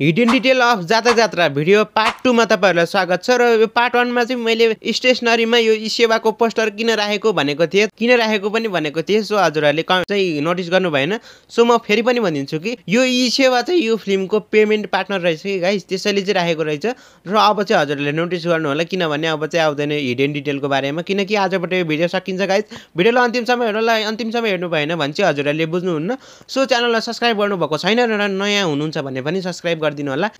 Hidden detail of जात्रा जात्रा video part टूमा तपाईँहरूलाई स्वागत छ र यो पार्ट वानमा चाहिँ मैले स्टेसनरीमा यो ई सेवाको पोस्टर किन राखेको भनेको थिएँ। किन राखेको पनि भनेको थिएँ। सो हजुरहरूले चाहिँ नोटिस गर्नु भएन। सो म फेरि पनि भनिदिन्छु कि यो ई सेवा चाहिँ यो फिल्मको पेमेन्ट पार्टनर रहेछ कि गाइस त्यसैले चाहिँ राखेको रहेछ। र अब चाहिँ हजुरहरूले नोटिस गर्नु होला किनभने अब चाहिँ आउँदैन हिडन डिटेलको बारेमा। किनकि आजबाट यो भिडियो सकिन्छ गाइस भिडियोलाई अन्तिमसम्म हेर्नुलाई अन्तिमसम्म हेर्नु भएन भने चाहिँ हजुरहरूले बुझ्नुहुन्न। सो च्यानललाई सब्सक्राइब गर्नुभएको छैन र नयाँ हुनुहुन्छ भने पनि सब्सक्राइब गरिदिनु होला।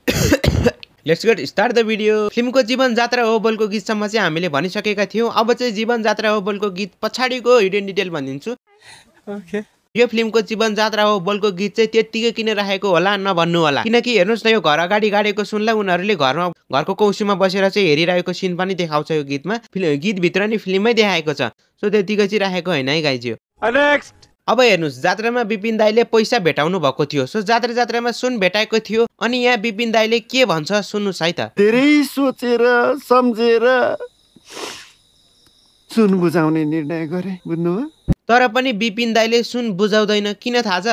Let's get start the video फिल्मको जीवन जात्रा हो बोलको गीतसम्म चाहिँ हामीले भनिसकेका थियौँ। अब चाहिँ जीवन जात्रा हो बोलको गीत पछाडिको हिडन डिटेल भनिदिन्छु। ओके यो फिल्मको जीवन जात्रा हो बोलको गीत चाहिँ त्यत्तिकै किन राखेको होला नभन्नु होला। किनकि हेर्नुहोस् न यो घर अगाडि गाडेको सुनलाई उनीहरूले घरमा घरको कौसीमा बसेर चाहिँ हेरिरहेको सिन पनि देखाउँछ यो गीतमा। फिल्म गीतभित्र नि फिल्ममै देखाएको छ। सो त्यत्तिकै चाहिँ राखेको होइन है गाइज्यू। नेक्स्ट अब हेर्नुहोस् जात्रामा विपिन दाईले पैसा भेटाउनु भएको थियो। सो जात्रा जात्रामा सुन भेटाएको थियो अनि यहाँ विपिन दाईले के भन्छ सुन्नुहोस् है त। धेरै सोचेर सम्झेर सुन बुझाउने निर्णय गरे बुझ्नुभयो तर पनि विपिन दाईले सुन बुझाउँदैन किन थाहा छ?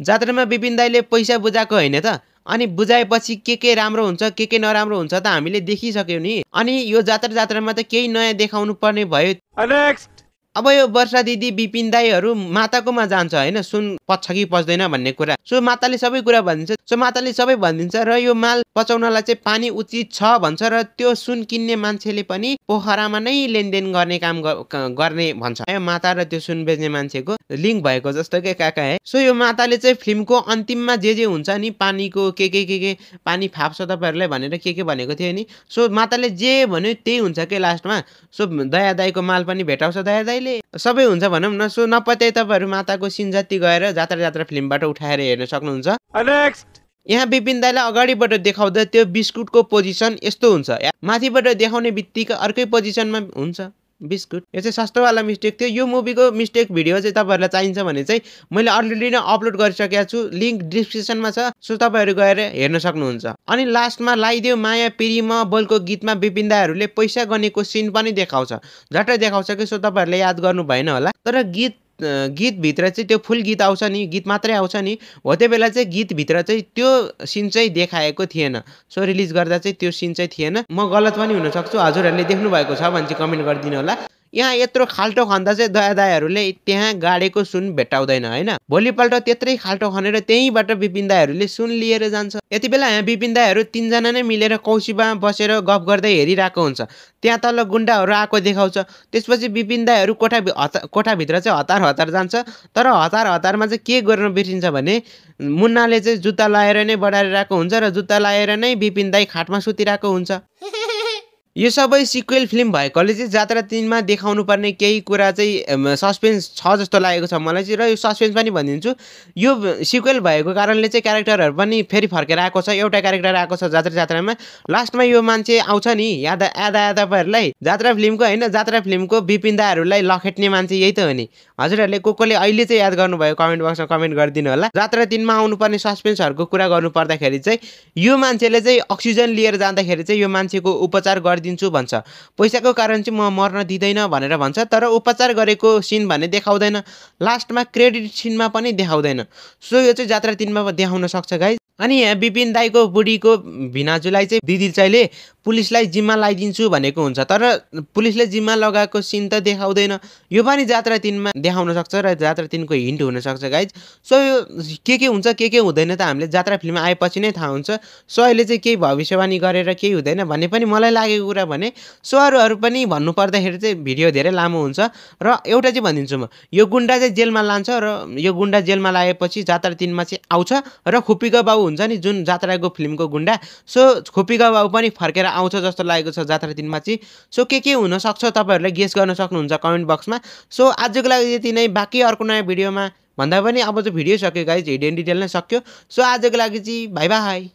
जात्रामा विपिन दाईले पैसा बुझाएको होइन त। अनि बुझाएपछि के के राम्रो हुन्छ के के नराम्रो हुन्छ त हामीले देखिसक्यौँ नि। अनि यो जात्रा जात्रामा त केही नयाँ देखाउनु पर्ने भयो। नेक्स्ट अब यो वर्षा दिदी विपिन दाईहरू माताकोमा जान्छ होइन सुन पच्छ कि पच्दैन भन्ने कुरा। सो माताले सबै कुरा भनिदिन्छ। सो माताले सबै भनिदिन्छ र यो माल पचाउनलाई चाहिँ पानी उचित छ भन्छ र त्यो सुन किन्ने मान्छेले पनि पोखरामा नै लेनदेन गर्ने काम गर्ने भन्छ। माता र त्यो सुन बेच्ने मान्छेको लिङ्क भएको जस्तो के काका है? सो यो माताले चाहिँ फिल्मको अन्तिममा जे जे हुन्छ नि पानीको के के के के पानी फाप्छ तपाईँहरूलाई भनेर के के भनेको थियो नि। सो माताले जे भन्यो त्यही हुन्छ के लास्टमा? सो दया दाईको माल पनि भेटाउँछ दया सबै हुन्छ भनौँ न सो नपत्याइ तपाईँहरू माताको सिन जति गएर जात्रा जात्रा फिल्मबाट उठाएर हेर्न सक्नुहुन्छ। यहाँ विपिन दाईलाई अगाडिबाट देखाउँदा त्यो बिस्कुटको पोजिसन यस्तो हुन्छ। माथिबाट देखाउने बित्तिकै अर्कै पोजिसनमा हुन्छ। बिस्कुट। यो चाहिँ सस्तोवाला मिस्टेक थियो। यो मुभीको मिस्टेक भिडियो चाहिँ तपाईँहरूलाई चाहिन्छ भने चाहिँ मैले अलरेडी नै अपलोड गरिसकेको छु। लिङ्क डिस्क्रिप्सनमा छ। सो तपाईँहरू गएर हेर्न सक्नुहुन्छ। अनि लास्टमा लाइदेऊ माया पिरिम बोलको गीतमा विपिन दाईहरूले पैसा गनेको सिन पनि देखाउँछ। झट्टै देखाउँछ कि सो तपाईँहरूले याद गर्नु भएन होला। तर गीत गीतभित्र चाहिँ त्यो फुल गीत आउँछ नि गीत मात्रै आउँछ नि हो त्यो बेला चाहिँ गीतभित्र चाहिँ त्यो सिन चाहिँ देखाएको थिएन। सो रिलिज गर्दा चाहिँ त्यो सिन चाहिँ थिएन। म गलत पनि हुनसक्छु। हजुरहरूले देख्नु भएको छ भने चाहिँ कमेन्ट गरिदिनु होला। यहाँ यत्रो खाल्टो खन्दा चाहिँ दया दाईहरूले त्यहाँ गाडेको सुन भेटाउँदैन होइन? भोलिपल्ट त्यत्रै खाल्टो खनेर त्यहीँबाट विपिन दाईहरूले सुन लिएर जान्छ। यति बेला यहाँ विपिन दाईहरू तिनजना नै मिलेर कौशीमा बसेर गफ गर्दै हेरिरहेको हुन्छ। त्यहाँ तल गुन्डाहरू आएको देखाउँछ। त्यसपछि विपिन दाईहरू कोठा भि- हता कोठाभित्र चाहिँ हतार हतार जान्छ। तर हतार हतारमा चाहिँ के गर्न बिर्सिन्छ भने मुन्नाले चाहिँ जुत्ता लाएर नै बढाइरहेको हुन्छ र जुत्ता लाएर नै विपिन दाई खाटमा सुतिरहेको हुन्छ। यो सबै सिक्वेल फिल्म भएकोले चाहिँ जात्रा तिनमा देखाउनु पर्ने केही कुरा चाहिँ सस्पेन्स छ जस्तो लागेको छ मलाई चाहिँ। र यो सस्पेन्स पनि भनिदिन्छु। यो सिक्वेल भएको कारणले चाहिँ क्यारेक्टरहरू पनि फेरि फर्केर आएको छ। एउटा क्यारेक्टर आएको छ जात्रा जात्रामा। लास्टमा यो मान्छे आउँछ नि याद आयो तपाईँहरूलाई जात्रा फिल्मको होइन जात्रा फिल्मको विपिन दाहरूलाई लखेट्ने मान्छे यही त हो नि। हजुरहरूले को कोले अहिले चाहिँ याद गर्नुभयो कमेन्ट बक्समा कमेन्ट गरिदिनु होला। जात्रा तिनमा आउनुपर्ने सस्पेन्सहरूको कुरा गर्नु पर्दाखेरि चाहिँ यो मान्छेले चाहिँ अक्सिजन लिएर जाँदाखेरि चाहिँ यो मान्छेको उपचार गरिदिन्छु भन्छ। पैसाको कारण चाहिँ म मर्न दिँदैन भनेर भन्छ तर उपचार गरेको सिन भने देखाउँदैन। लास्टमा क्रेडिट सिनमा पनि देखाउँदैन। सो यो चाहिँ जात्रा तिनमा देखाउन सक्छ गाई अनि यहाँ विपिन दाईको बुढीको भिनाजुलाई चाहिँ दिदी चाहिँले पुलिसलाई जिम्मा लगाइदिन्छु भनेको हुन्छ। तर पुलिसले जिम्मा लगाएको सिन त देखाउँदैन। यो पनि जात्रा तिनमा देखाउन सक्छ र जात्रा तिनको हिन्ट हुनसक्छ गाइज सो यो के के हुन्छ के के हुँदैन त हामीले जात्रा फिल्म आएपछि नै थाहा हुन्छ। सो अहिले चाहिँ केही भविष्यवाणी गरेर केही हुँदैन भन्ने पनि मलाई लागेको कुरा भने सो अरूहरू पनि भन्नु पर्दाखेरि चाहिँ भिडियो धेरै लामो हुन्छ। र एउटा चाहिँ भनिदिन्छु म यो गुन्डा चाहिँ जेलमा लान्छ र यो गुन्डा जेलमा लागेपछि जात्रा तिनमा चाहिँ आउँछ। र खुप्पीको बाउ हुन्छ नि जुन जात्राको फिल्मको गुन्डा। सो खुप्पीको बाउ पनि फर्केर आउँछ जस्तो लागेको छ जात्रा तिनमा चाहिँ। सो के के हुनसक्छ तपाईँहरूले गेस गर्न सक्नुहुन्छ कमेन्ट बक्समा सो आजको लागि यति नै। बाँकी अर्को नयाँ भिडियोमा भन्दा पनि अब चाहिँ भिडियो सक्यो गाइज हिडन डिटेल नै सक्यो। सो आजको लागि चाहिँ भाइ बाई